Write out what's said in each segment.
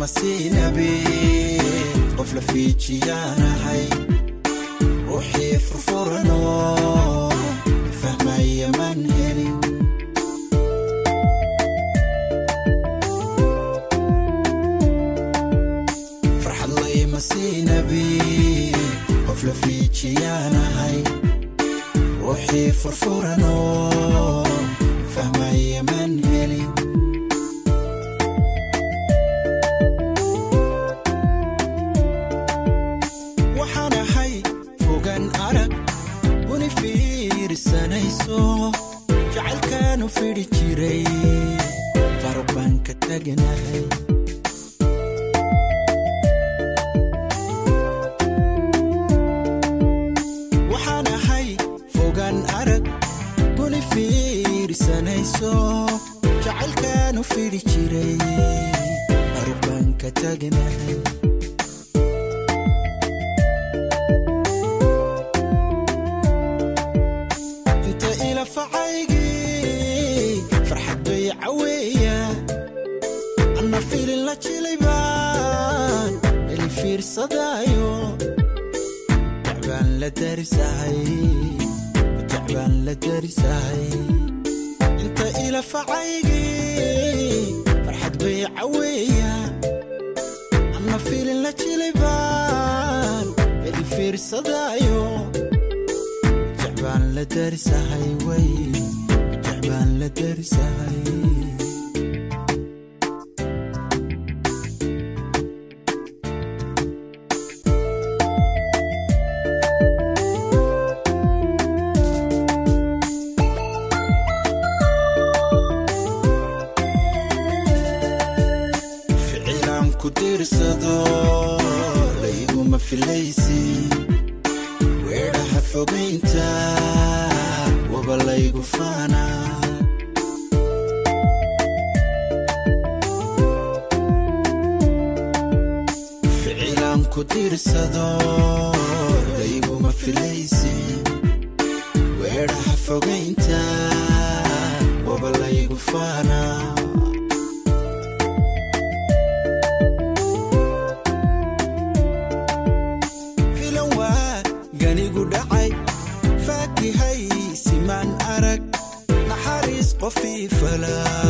masiinabe qof la fiijiyaanahay ruuxii furfuranoo fahmaya maan helin. Farxad layma siinabe qof la fiijiyaanahay ruuxii furfuranoo fiirsanayso jacaylkaanu fidhi jiray faruq baan ka tagnahay waxaan ahay fogaan arag una fiirsanayso jacaylkaanu fidhi jiray faruq ka tagnahay facaygii farxad bay caweeya anna filin la jilay baan eli fiirsadaayo jacbaan la darisahay jacbaan la darisahay inta ila facaygii farxad bay caweeya anna filin la jilay baan eli fiirsadaayo jacbaan la darisahay way jacbaan la darisahay weedhaha fogaynta waba laygu faana كتير الصداع دايما ما في ليسي وراح فوقينتا وبلا يقفانا فاكهي سمان أرك نحارس قفي فلا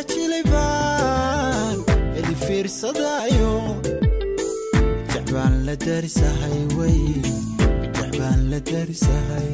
la jilay baan eli fiirsadaayo la darisahay way. Jacbaan la darisahay